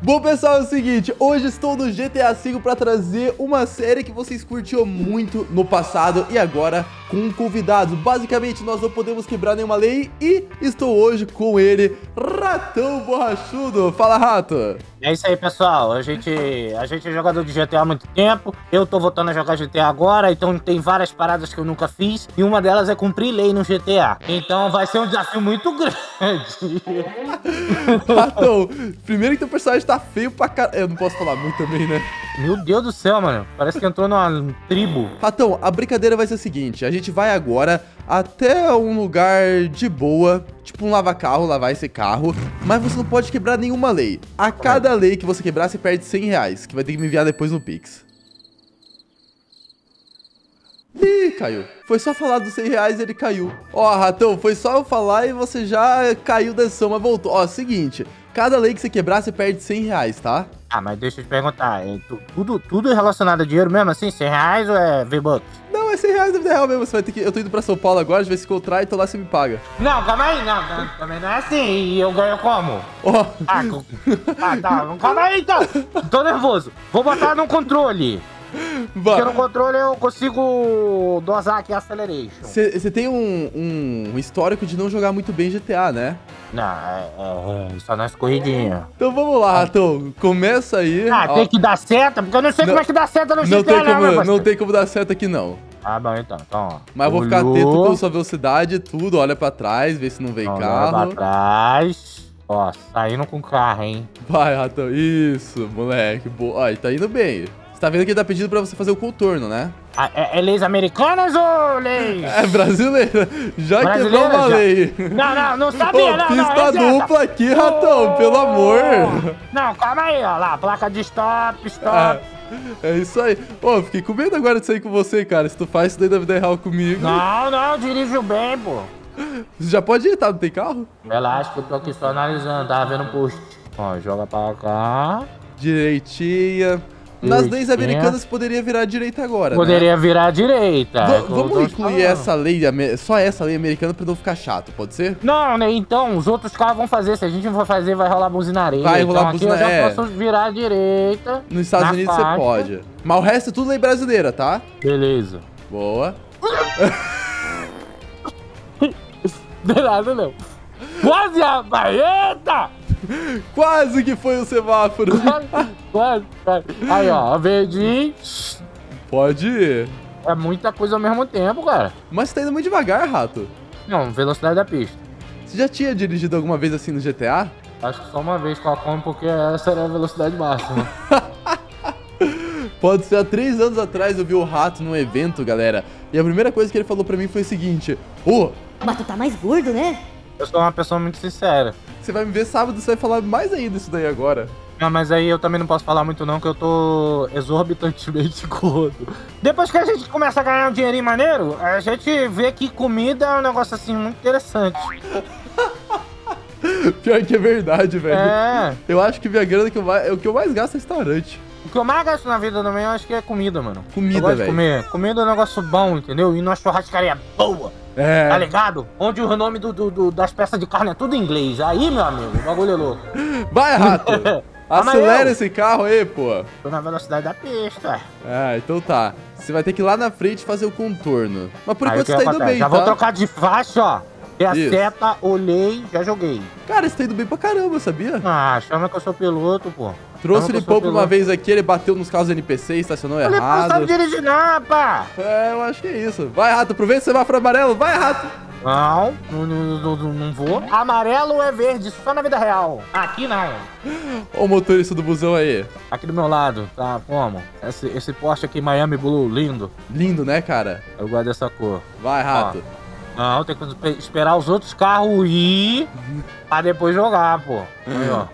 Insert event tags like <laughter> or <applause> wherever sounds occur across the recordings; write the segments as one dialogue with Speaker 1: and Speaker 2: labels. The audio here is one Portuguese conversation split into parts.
Speaker 1: Bom, pessoal, é o seguinte, hoje estou no GTA V para trazer uma série que vocês curtiram muito no passado e agora com um convidado. Basicamente, nós não podemos quebrar nenhuma lei e estou hoje com ele, Ratão Borrachudo. Fala, Rato!
Speaker 2: É isso aí, pessoal. A gente, a gente é jogador de GTA há muito tempo. Eu tô voltando a jogar GTA agora, então tem várias paradas que eu nunca fiz. E uma delas é cumprir lei no GTA. Então vai ser um desafio muito <laughs> grande.
Speaker 1: Ratão, primeiro que teu personagem tá feio pra caralho. Eu não posso falar muito também, né?
Speaker 2: Meu Deus do céu, mano. Parece que entrou numa tribo.
Speaker 1: Ratão, a brincadeira vai ser a seguinte: a gente vai agora até um lugar de boa, tipo um lava-carro, lavar esse carro, mas você não pode quebrar nenhuma lei. A cada lei que você quebrar, você perde 100 reais, que vai ter que me enviar depois no Pix. Ih, caiu. Foi só falar dos 100 reais e ele caiu. Ó, Ratão, foi só eu falar e você já caiu da sessão, mas voltou. Ó, seguinte, cada lei que você quebrar, você perde 100 reais, tá?
Speaker 2: Ah, mas deixa eu te perguntar. é tu- tudo, tudo relacionado a dinheiro mesmo, assim? 100 reais ou é V-Bucks?
Speaker 1: Não, é 100 reais na vida real mesmo. Você vai ter que. Eu tô indo pra São Paulo agora, a gente vai se encontrar, então lá você me paga.
Speaker 2: Não, calma aí. Não, não, também não é assim. E eu ganho como?
Speaker 1: Ó,
Speaker 2: Ah, co- ah, tá. Calma aí, então. Tô nervoso. Vou botar no controle. Porque no controle eu consigo dosar aqui a acceleration.
Speaker 1: Você tem um, um, histórico de não jogar muito bem GTA, né?
Speaker 2: Não, é, é, é só nas corridinhas.
Speaker 1: Então vamos lá, Ratão. Começa aí.
Speaker 2: Ah,
Speaker 1: Ó,
Speaker 2: tem que dar seta? Porque eu não sei
Speaker 1: Não-
Speaker 2: como é que dá seta no
Speaker 1: não,
Speaker 2: GTA,
Speaker 1: tem
Speaker 2: não, meu
Speaker 1: como, não
Speaker 2: parceiro.
Speaker 1: tem como dar certo aqui, não.
Speaker 2: Ah, bom, então. então ó.
Speaker 1: Mas eu vou ficar atento com sua velocidade, tudo. Olha pra trás, vê se não vem
Speaker 2: olha
Speaker 1: carro.
Speaker 2: pra trás. Ó, saindo com o carro, hein?
Speaker 1: Vai, Ratão. Isso, moleque. Boa. Ó, tá indo bem. Você tá vendo que ele tá pedindo pra você fazer o contorno, né?
Speaker 2: Ah, é, é leis americanas ou leis?
Speaker 1: É brasileira. Já
Speaker 2: Brasileira,
Speaker 1: quebrou uma
Speaker 2: já.
Speaker 1: lei.
Speaker 2: Não, não, não sabia,
Speaker 1: Ô,
Speaker 2: não, não.
Speaker 1: pista
Speaker 2: é certa.
Speaker 1: dupla aqui, Ratão, pelo amor.
Speaker 2: Não, calma aí, ó lá, placa de stop, stop.
Speaker 1: É, é isso aí. Pô, fiquei com medo agora de sair com você, cara. Se tu faz isso daí da vida real comigo.
Speaker 2: Não, não, dirijo bem, pô.
Speaker 1: Você já pode ir, tá? Não tem carro?
Speaker 2: Relaxa que eu tô aqui só analisando, tava vendo o post. Ó, joga pra cá.
Speaker 1: Direitinha. Nas leis americanas poderia virar direita agora, né?
Speaker 2: Poderia virar à direita. É tô
Speaker 1: vamos incluir
Speaker 2: falando.
Speaker 1: essa lei, só essa lei americana pra não ficar chato, pode ser?
Speaker 2: Não, né? Então, os outros carros vão fazer. Se a gente não for fazer, vai rolar buzinaria.
Speaker 1: Vai
Speaker 2: então,
Speaker 1: rolar
Speaker 2: aqui eu já
Speaker 1: é.
Speaker 2: posso virar direita.
Speaker 1: Nos Estados Unidos você pode. Mas o resto é tudo lei brasileira, tá?
Speaker 2: Beleza.
Speaker 1: Boa. <laughs>
Speaker 2: De nada, não. Quase, rapaz! Eita! <laughs>
Speaker 1: Quase que foi o semáforo.
Speaker 2: Quase, quase, quase. Aí, ó, verdinho.
Speaker 1: Pode ir.
Speaker 2: É muita coisa ao mesmo tempo, cara.
Speaker 1: Mas você tá indo muito devagar, rato.
Speaker 2: Não, velocidade da pista.
Speaker 1: Você já tinha dirigido alguma vez assim no GTA?
Speaker 2: Acho que só uma vez com a Kombi, porque essa era a velocidade máxima. <laughs>
Speaker 1: Pode ser, há três anos atrás eu vi o rato num evento, galera. E a primeira coisa que ele falou pra mim foi o seguinte: Ô,
Speaker 3: Mas tu tá mais gordo, né?
Speaker 2: Eu sou uma pessoa muito sincera.
Speaker 1: você vai me ver sábado, você vai falar mais ainda isso daí agora.
Speaker 2: Não, mas aí eu também não posso falar muito não, que eu tô exorbitantemente <laughs> gordo. Depois que a gente começa a ganhar um dinheirinho maneiro, a gente vê que comida é um negócio assim muito interessante. <laughs>
Speaker 1: Pior que é verdade, velho.
Speaker 2: É.
Speaker 1: Eu acho que minha grana que eu mais, é o que eu mais gasto é restaurante.
Speaker 2: O que eu mais gasto na vida também, eu acho que é comida, mano.
Speaker 1: Comida, velho.
Speaker 2: comer. Comida é um negócio bom, entendeu? E numa churrascaria boa, tá
Speaker 1: É.
Speaker 2: ligado? Onde o nome do, do- do- das peças de carne é tudo em inglês. Aí, meu amigo, o bagulho é louco. <laughs>
Speaker 1: Vai, rato! <laughs> Acelera esse carro aí, pô.
Speaker 2: Tô na velocidade da pista.
Speaker 1: Ah, então tá. Você vai ter que ir lá na frente fazer o contorno. Mas por
Speaker 2: Aí,
Speaker 1: enquanto você tá indo bem,
Speaker 2: Já
Speaker 1: tá?
Speaker 2: vou trocar de faixa, ó. Dei a
Speaker 1: Isso.
Speaker 2: seta, olhei, já joguei.
Speaker 1: Cara, você tá indo bem pra caramba, sabia?
Speaker 2: Ah, chama que eu sou piloto, pô.
Speaker 1: Trouxe ele pouco uma vez aqui, ele bateu nos carros NPC, estacionou
Speaker 2: Ele não
Speaker 1: errado.
Speaker 2: sabe dirigir não, pá.
Speaker 1: É, eu acho que é isso. Vai, rato, aproveita o semáforo amarelo. Vai, rato!
Speaker 2: Não, não, não, não, não vou. Amarelo é verde, só na vida real. Aqui não.
Speaker 1: Ó o motorista do busão aí.
Speaker 2: Aqui do meu lado, tá? Como? Esse, esse Porsche aqui, Miami Blue, lindo.
Speaker 1: Lindo, né, cara?
Speaker 2: Eu gosto dessa cor.
Speaker 1: Vai, rato.
Speaker 2: Não, tem que espe- esperar os outros carros ir pra depois jogar, pô. Aí, ó.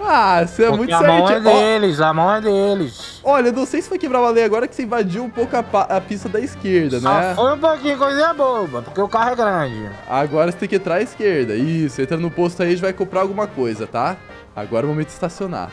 Speaker 1: Ah, você é
Speaker 2: Porque
Speaker 1: muito
Speaker 2: a mão é deles, a mão é deles.
Speaker 1: olha, eu não sei se foi quebrar uma lei agora que você invadiu um pouco a, a pista da esquerda,
Speaker 2: Só
Speaker 1: né?
Speaker 2: foi um pouquinho coisa boba, porque o carro é grande.
Speaker 1: Agora você tem que entrar à esquerda. Isso, entra no posto aí e vai comprar alguma coisa, tá? Agora é o momento de estacionar.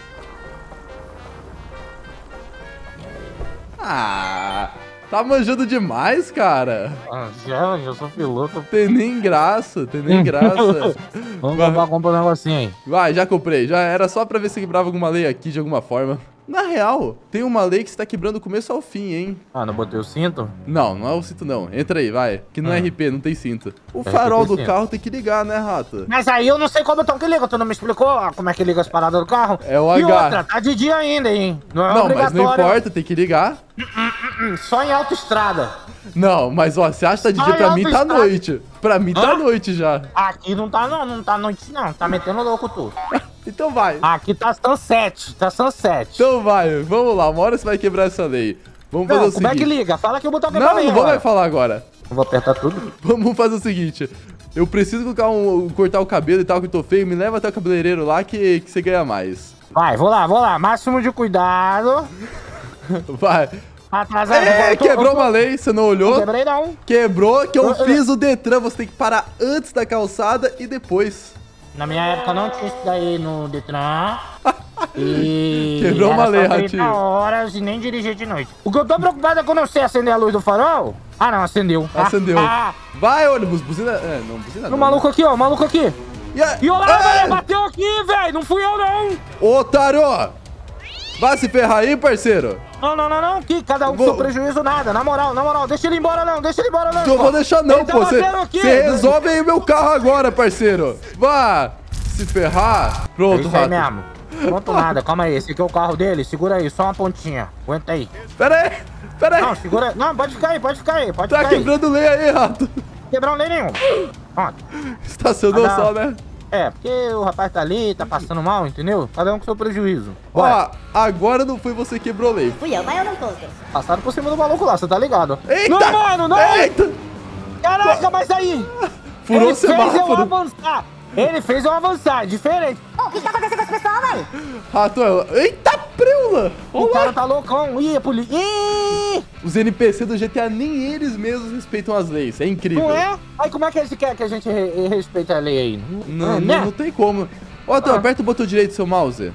Speaker 1: Ah, Tá manjando demais, cara.
Speaker 2: Ah, já, eu sou piloto.
Speaker 1: Tem nem graça, tem nem <laughs> graça.
Speaker 2: Vamos comprar, comprar um negocinho aí.
Speaker 1: Vai, já comprei. Já era só pra ver se quebrava alguma lei aqui de alguma forma. Na real, tem uma lei que você tá quebrando do começo ao fim, hein?
Speaker 2: Ah, não botei o cinto?
Speaker 1: Não, não é o cinto não. Entra aí, vai. Que não é
Speaker 2: Ah.
Speaker 1: RP, não tem cinto. O
Speaker 2: RP
Speaker 1: farol do
Speaker 2: sim.
Speaker 1: carro tem que ligar, né, rato?
Speaker 2: Mas aí eu não sei como então que liga. Tu não me explicou como é que liga as paradas do carro?
Speaker 1: É o
Speaker 2: E
Speaker 1: H.
Speaker 2: outra, tá de dia ainda, hein? Não é
Speaker 1: Não, mas não importa, tem que ligar.
Speaker 2: Hum, Só em autoestrada.
Speaker 1: Não, mas ó, você acha que tá de dia? Pra mim tá noite. Pra mim tá
Speaker 2: Hã?
Speaker 1: noite já.
Speaker 2: Aqui não tá não, não tá noite não. Tá metendo louco tu.
Speaker 1: Então vai.
Speaker 2: Aqui tá sunset, tá sunset.
Speaker 1: Então vai, vamos lá. Uma hora você vai quebrar essa lei. Vamos fazer
Speaker 2: não,
Speaker 1: o
Speaker 2: como é que
Speaker 1: seguinte.
Speaker 2: liga? Fala que o botão que
Speaker 1: Não, não vou mais falar agora.
Speaker 2: Eu vou apertar tudo.
Speaker 1: Vamos fazer o seguinte. Eu preciso colocar um, cortar o cabelo e tal, que eu tô feio. Me leva até o cabeleireiro lá que, que você ganha mais.
Speaker 2: Vai, vou lá, vou lá. Máximo de cuidado. <laughs>
Speaker 1: Vai.
Speaker 2: Atrasado.
Speaker 1: É,
Speaker 2: eu
Speaker 1: quebrou
Speaker 2: eu
Speaker 1: uma lei, você não
Speaker 2: Não
Speaker 1: olhou?
Speaker 2: quebrei não.
Speaker 1: Quebrou que eu
Speaker 2: Eu- eu-
Speaker 1: fiz o Detran. Você tem que parar antes da calçada e depois.
Speaker 2: Na minha época não tinha isso daí no Detran. <laughs> E.
Speaker 1: Quebrou uma lei,
Speaker 2: 30
Speaker 1: Ratinho.
Speaker 2: horas e nem dirigir de noite. O que eu tô preocupado é que eu sei acender a luz do farol. Ah, não, acendeu. <laughs>
Speaker 1: Acendeu.
Speaker 2: Ah, ah.
Speaker 1: Vai, ônibus, buzina. É, não, buzina
Speaker 2: O
Speaker 1: não.
Speaker 2: maluco aqui, ó, o maluco aqui.
Speaker 1: E, a...
Speaker 2: E olha lá,
Speaker 1: É!
Speaker 2: velho, bateu aqui, velho. Não fui eu, não.
Speaker 1: Otário! Vai se ferrar aí, parceiro.
Speaker 2: Não, não, não, não. Que cada um com seu prejuízo, nada. Na moral, na moral, deixa ele embora, não. Deixa ele embora, não.
Speaker 1: Eu vou deixar não,
Speaker 2: Ele tá
Speaker 1: pô. Você você resolve aí o meu carro agora, parceiro. Vá se ferrar.
Speaker 2: É
Speaker 1: Pronto,
Speaker 2: isso aí
Speaker 1: rato.
Speaker 2: mesmo. Pronto nada, calma aí. Esse aqui é o carro dele. Segura aí, só uma pontinha. Aguenta aí.
Speaker 1: Pera aí, pera aí.
Speaker 2: Não, segura aí. Não, pode ficar aí, pode ficar aí. Pode
Speaker 1: Tá
Speaker 2: ficar aí.
Speaker 1: quebrando lei aí, rato.
Speaker 2: Quebrar um lei nenhum. Pronto.
Speaker 1: Estacionou
Speaker 2: Ah,
Speaker 1: só, né?
Speaker 2: É, porque o rapaz tá ali, tá passando mal, entendeu? Cada um com seu prejuízo. Bora.
Speaker 1: Ó, agora não foi você que quebrou lei.
Speaker 3: Fui eu, mas eu não conto.
Speaker 2: Passaram por cima do maluco lá, você tá ligado?
Speaker 1: Eita!
Speaker 2: Não, mano, não!
Speaker 1: Eita!
Speaker 2: Caraca, mas aí!
Speaker 1: Furou
Speaker 2: ele
Speaker 1: o
Speaker 2: fez eu avançar! Ele fez eu avançar, diferente.
Speaker 3: Ô, o que tá acontecendo pessoal, velho?
Speaker 1: Rato, eita preula!
Speaker 2: O
Speaker 1: Olha
Speaker 2: cara tá loucão. Ih, a polícia. Ih!
Speaker 1: Os NPC do GTA, nem eles mesmos respeitam as leis. É incrível.
Speaker 2: Não é? Aí como é que eles querem que a gente re- respeite a lei aí?
Speaker 1: Não,
Speaker 2: É,
Speaker 1: não,
Speaker 2: né?
Speaker 1: não tem como. Ó, então,
Speaker 2: Ah.
Speaker 1: aperta o botão direito do seu mouse.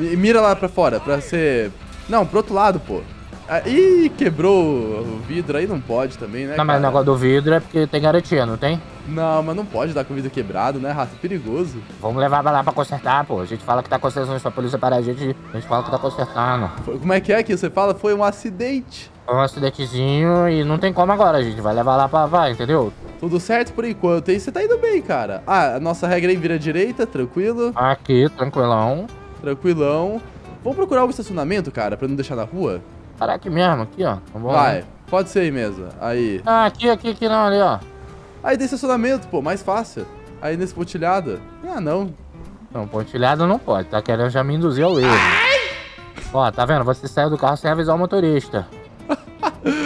Speaker 1: E mira lá pra fora, pra ser... Não, pro outro lado, pô. Ah, ih, quebrou o vidro aí, não pode também, né,
Speaker 2: Não, mas o
Speaker 1: cara?
Speaker 2: negócio do vidro é porque tem garantia, não tem?
Speaker 1: Não, mas não pode dar com o vidro quebrado, né, rato? Perigoso.
Speaker 2: Vamos levar lá pra consertar, pô. A gente fala que tá consertando, se a polícia parar a gente, a gente fala que tá consertando.
Speaker 1: Como é que é que você fala? Foi um acidente.
Speaker 2: Foi um acidentezinho e não tem como agora, a gente vai levar lá pra vai, entendeu?
Speaker 1: Tudo certo por enquanto. E você tá indo bem, cara. Ah, a nossa regra aí vira direita, tranquilo.
Speaker 2: Aqui, tranquilão.
Speaker 1: Tranquilão. Vamos procurar um estacionamento, cara, pra não deixar na rua?
Speaker 2: Para aqui mesmo, aqui, ó. Tá bom,
Speaker 1: Vai,
Speaker 2: né?
Speaker 1: pode ser aí mesmo. Aí.
Speaker 2: Ah, aqui, aqui, aqui não, ali, ó.
Speaker 1: Aí tem estacionamento, pô, mais fácil. Aí nesse pontilhado. Ah, não.
Speaker 2: Não, pontilhado não pode, tá querendo já me induzir ao erro. Ó, tá vendo? Você saiu do carro sem avisar o motorista.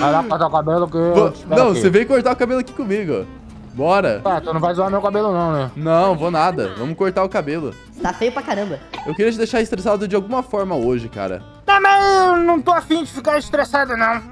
Speaker 2: Vai lá cortar o cabelo que eu
Speaker 1: Vou-
Speaker 2: te espero
Speaker 1: Não,
Speaker 2: aqui.
Speaker 1: você vem cortar o cabelo aqui comigo. Bora.
Speaker 2: Ah, tu não vai zoar meu cabelo não, né?
Speaker 1: Não, vou nada. Vamos cortar o cabelo.
Speaker 3: Tá feio pra caramba.
Speaker 1: Eu queria te deixar estressado de alguma forma hoje, cara.
Speaker 2: Mas eu não tô afim de ficar estressado, não.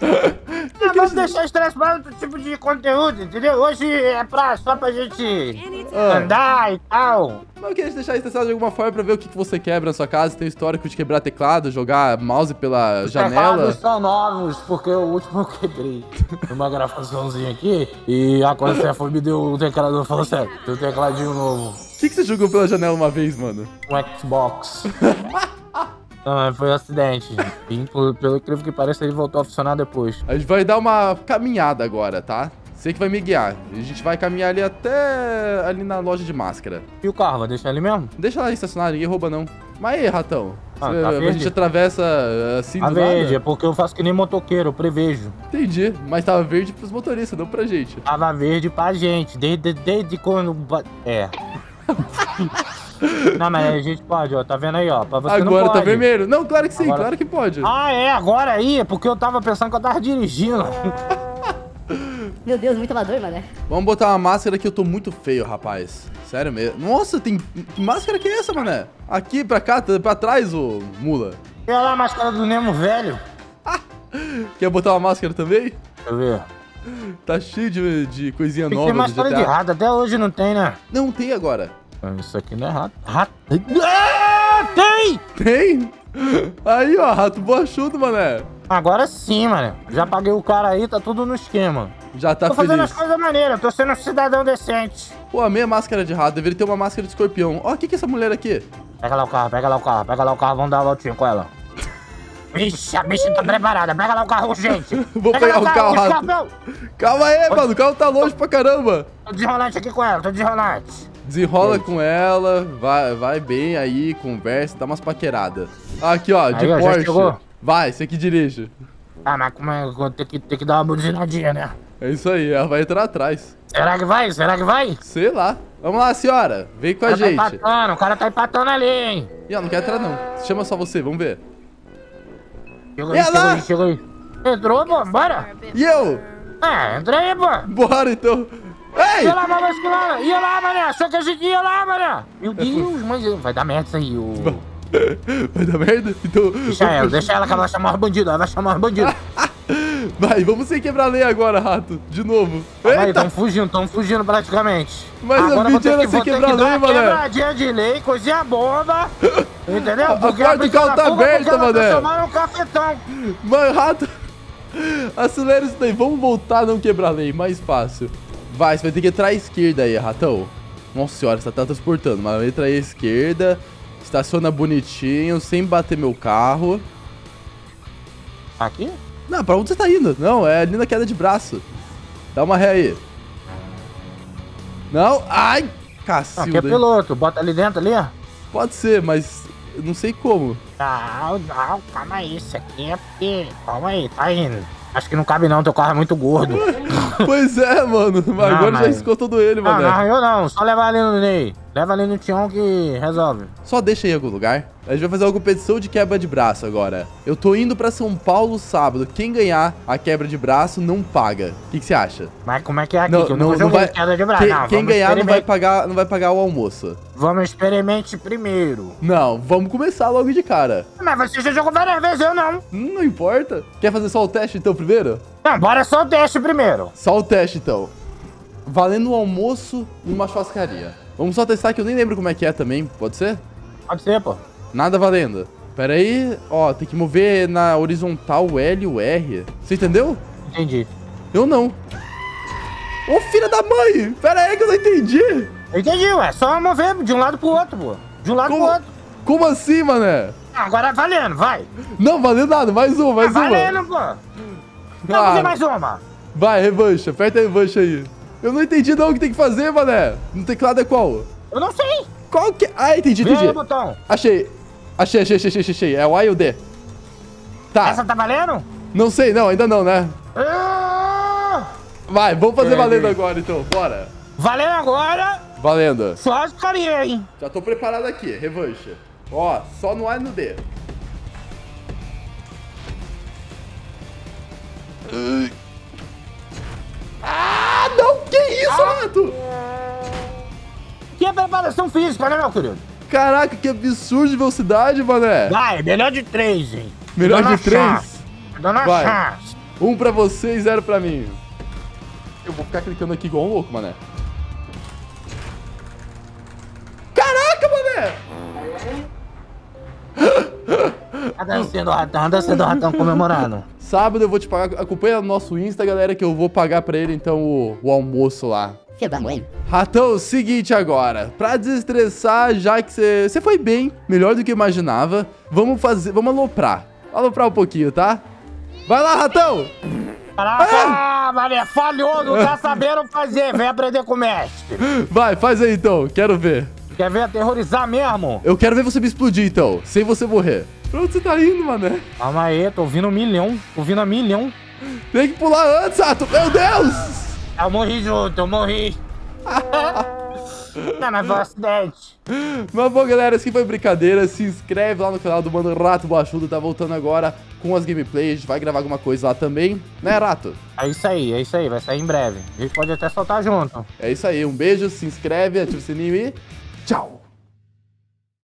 Speaker 2: <laughs> Não, vamos deixar estresse para outro tipo de conteúdo, entendeu? Hoje é pra, só pra gente
Speaker 1: Ah.
Speaker 2: andar e tal.
Speaker 1: Mas eu queria te deixar estressado de alguma forma pra ver o que, que você quebra na sua casa. Tem histórico de quebrar teclado, jogar mouse pela
Speaker 2: Os
Speaker 1: janela.
Speaker 2: teclados são novos, porque o último eu quebrei <laughs> uma gravaçãozinha aqui. E a foi me deu o teclado, falou sério, deu um tecladinho novo.
Speaker 1: O que, que você jogou pela janela uma vez, mano?
Speaker 2: Um Xbox. <laughs> Não, foi um acidente. E, pelo, pelo incrível que pareça, ele voltou a funcionar depois.
Speaker 1: A gente vai dar uma caminhada agora, tá? Você que vai me guiar. A gente vai caminhar ali até ali na loja de máscara.
Speaker 2: E o carro, vai deixar ele mesmo?
Speaker 1: Deixa lá estacionado, ninguém rouba não. Mas aí, ratão?
Speaker 2: Ah, tá
Speaker 1: a gente atravessa assim
Speaker 2: A
Speaker 1: do
Speaker 2: verde, é
Speaker 1: nada?
Speaker 2: porque eu faço que nem motoqueiro, eu prevejo.
Speaker 1: Entendi. Mas tava verde pros motoristas, não pra gente.
Speaker 2: Tava verde pra gente, desde, desde quando. É. <laughs> Não, mas a gente pode, ó. Tá vendo aí, ó. Pra você não
Speaker 1: agora tá
Speaker 2: pode.
Speaker 1: vermelho. Não, claro que sim,
Speaker 2: Agora-
Speaker 1: claro que pode.
Speaker 2: Ah, é, agora aí, é porque eu tava pensando que eu tava dirigindo. <laughs>
Speaker 3: Meu Deus, muito amador, mané.
Speaker 1: Vamos botar uma máscara que eu tô muito feio, rapaz. Sério mesmo. Nossa, tem. Que máscara que é essa, mané? Aqui, pra cá, tá- pra trás, ô mula.
Speaker 2: E olha lá a máscara do Nemo velho. <laughs>
Speaker 1: Quer botar uma máscara também?
Speaker 2: Deixa eu ver.
Speaker 1: Tá cheio de, de coisinha
Speaker 2: Tem
Speaker 1: nova do
Speaker 2: máscara de rato, até hoje não tem, né?
Speaker 1: Não, tem agora.
Speaker 2: Isso aqui não é rato. Rato. Ah, tem!
Speaker 1: Tem? Aí, ó, rato boachudo, mané.
Speaker 2: Agora sim, mano. Já paguei o cara aí, tá tudo no esquema.
Speaker 1: Já tá
Speaker 2: tô fazendo
Speaker 1: feliz.
Speaker 2: as coisas maneiras, tô sendo um cidadão decente.
Speaker 1: Pô, a meia máscara de rato, deveria ter uma máscara de escorpião. Ó, o que que é essa mulher aqui?
Speaker 2: Pega lá o carro, pega lá o carro, pega lá o carro, vamos dar uma voltinha com ela. Vixe, a bicha tá preparada, pega lá o carro, urgente. <laughs>
Speaker 1: Vou
Speaker 2: Pega
Speaker 1: pegar o carro, rato.
Speaker 2: escapeu.
Speaker 1: Calma aí, mano, o carro tá longe pra caramba.
Speaker 2: Tô desenrolante aqui com ela, tô desenrolante.
Speaker 1: Desenrola com ela, vai, vai bem aí, conversa, dá umas paqueradas. Aqui, ó, de
Speaker 2: Aí,
Speaker 1: Porsche. Vai, você que dirige.
Speaker 2: Ah, mas como é que eu vou ter que, ter que dar uma buzinadinha, né?
Speaker 1: É isso aí, ela vai entrar atrás.
Speaker 2: Será que vai? Será que vai?
Speaker 1: Sei lá. Vamos lá, senhora. Vem com a
Speaker 2: tá
Speaker 1: gente.
Speaker 2: empatando, o cara tá empatando ali, hein?
Speaker 1: Ih, ó, não quer entrar não. Chama só você, vamos ver.
Speaker 2: Chegou
Speaker 1: E
Speaker 2: aí, chegou aí, chegou aí. Entrou, pô, bora.
Speaker 1: E eu?
Speaker 2: É, entra aí, pô.
Speaker 1: Bora então. Ei!
Speaker 2: Ia lá, vai vasculhando. Ia lá, mané. Que a gente ia lá, mané. Meu Deus, mas vai dar merda isso aí, ô. <laughs>
Speaker 1: Vai dar merda? Então.
Speaker 2: Deixa ela, deixa ela que ela vai chamar os bandidos. Ela vai chamar os bandidos. <laughs>
Speaker 1: Vai, vamos sem quebrar a lei agora, rato. De novo. Eita!
Speaker 2: tão fugindo, tão fugindo praticamente.
Speaker 1: Mas
Speaker 2: Agora
Speaker 1: vídeo
Speaker 2: ter
Speaker 1: era sem quebrar
Speaker 2: que dar
Speaker 1: lei, mané.
Speaker 2: Quebradinha de lei, coisinha bomba. <laughs> Entendeu?
Speaker 1: A porta do carro tá
Speaker 2: fuga,
Speaker 1: aberta,
Speaker 2: ela
Speaker 1: mané.
Speaker 2: num cafetão.
Speaker 1: Mano, rato. Acelera isso daí. Vamos voltar a não quebrar a lei. Mais fácil. Vai, você vai ter que entrar à esquerda aí, ratão. Nossa senhora, você tá transportando. Mas vai entrar à esquerda. Estaciona bonitinho, sem bater meu carro.
Speaker 2: Aqui?
Speaker 1: Não, pra onde você tá indo? Não, é ali na queda de braço. Dá uma ré aí. Não, ai,
Speaker 2: Aqui é
Speaker 1: cacilda.
Speaker 2: piloto. Bota ali dentro ali, ó.
Speaker 1: Pode ser, mas não sei como.
Speaker 2: Não, não, calma aí. Isso aqui é porque... Calma aí, tá indo. Acho que não cabe não, teu carro é muito gordo. <laughs>
Speaker 1: pois é, mano. Mas agora já
Speaker 2: mas-
Speaker 1: escutou todo ele,
Speaker 2: Não,
Speaker 1: mano.
Speaker 2: não, eu não. Só levar ali no Ney. Leva ali no Tião que resolve.
Speaker 1: Só deixa aí em algum lugar. A gente vai fazer uma competição de quebra de braço agora. Eu tô indo pra São Paulo sábado. Quem ganhar a quebra de braço não paga. O que que você acha?
Speaker 2: Mas como é que é aqui?
Speaker 1: Não,
Speaker 2: que eu
Speaker 1: não, não vai.
Speaker 2: queda de braço.
Speaker 1: Quem,
Speaker 2: não,
Speaker 1: quem ganhar não vai pagar, não vai pagar o almoço.
Speaker 2: Vamos experimente primeiro.
Speaker 1: Não, vamos começar logo de cara.
Speaker 2: Mas você já jogou várias vezes, eu não.
Speaker 1: Hum, Não importa. Quer fazer só o teste então primeiro?
Speaker 2: Não, bora só o teste primeiro.
Speaker 1: Só o teste então. Valendo um almoço numa churrascaria. Vamos só testar que eu nem lembro como é que é também, pode ser?
Speaker 2: Pode ser, pô.
Speaker 1: Nada valendo. Pera aí, ó, tem que mover na horizontal o L e o R. Você entendeu?
Speaker 2: Entendi.
Speaker 1: Eu não. Ô filha da mãe! Pera aí que eu não entendi!
Speaker 2: Eu entendi, ué. Só mover de um lado pro outro, pô. De um lado
Speaker 1: Como,
Speaker 2: pro outro.
Speaker 1: como assim, mané?
Speaker 2: Ah, Agora valendo, vai.
Speaker 1: Não, valeu nada, mais uma, mais
Speaker 2: Tá
Speaker 1: uma.
Speaker 2: valendo, pô. Não,
Speaker 1: Ah.
Speaker 2: fazer mais uma.
Speaker 1: Vai, revanche, aperta a revanche aí. Eu não entendi não o que tem que fazer, mané. No teclado é qual?
Speaker 2: Eu não sei.
Speaker 1: Qual que Ah, entendi, entendi.
Speaker 2: o botão.
Speaker 1: Achei. Achei, achei, achei, achei, achei. É o A e o D. Tá.
Speaker 2: Essa tá valendo?
Speaker 1: Não sei, não, ainda não, né?
Speaker 2: Ah!
Speaker 1: Vai, vamos fazer
Speaker 2: Entendi.
Speaker 1: valendo agora então, bora.
Speaker 2: Valendo agora.
Speaker 1: Valendo.
Speaker 2: Só as carinhas, hein?
Speaker 1: Já tô preparado aqui, revanche. Ó, só no A e no D. Ah, Que
Speaker 2: é preparação física, né, meu querido?
Speaker 1: Caraca, que absurdo de velocidade, mané.
Speaker 2: Vai, melhor de três, hein?
Speaker 1: Melhor
Speaker 2: Dona
Speaker 1: de três?
Speaker 2: Dona
Speaker 1: Vai.
Speaker 2: chance.
Speaker 1: Um pra você e zero pra mim. Eu vou ficar clicando aqui igual um louco, mané. Caraca, mané!
Speaker 2: Tá dançando o ratão, dançando o ratão comemorando.
Speaker 1: Sábado eu vou te pagar. Acompanha no nosso Insta, galera, que eu vou pagar pra ele então o, o almoço lá. Ratão, seguinte agora. Pra desestressar, já que você você foi bem, melhor do que eu imaginava, vamos fazer. Vamos aloprar. Aloprar um pouquinho, tá? Vai lá, ratão!
Speaker 2: Caraca, Maria, falhou, não tá sabendo fazer. Vem aprender com o mestre.
Speaker 1: Vai, faz aí então, quero ver.
Speaker 2: Quer ver aterrorizar mesmo?
Speaker 1: Eu quero ver você me explodir então, sem você morrer. Pra onde você tá indo, mané?
Speaker 2: Calma aí, tô ouvindo um milhão. Tô ouvindo a milhão.
Speaker 1: Tem que pular antes, Rato! Meu Deus!
Speaker 2: Eu morri junto, eu morri. <laughs> Não, mas foi um acidente.
Speaker 1: Mas bom, galera, assim foi brincadeira. Se inscreve lá no canal do Mano Rato Boachudo. Tá voltando agora com as gameplays. A gente vai gravar alguma coisa lá também. Né, Rato?
Speaker 2: É isso aí, é isso aí. Vai sair em breve. A gente pode até soltar junto.
Speaker 1: É isso aí. Um beijo, se inscreve, ativa o sininho e tchau!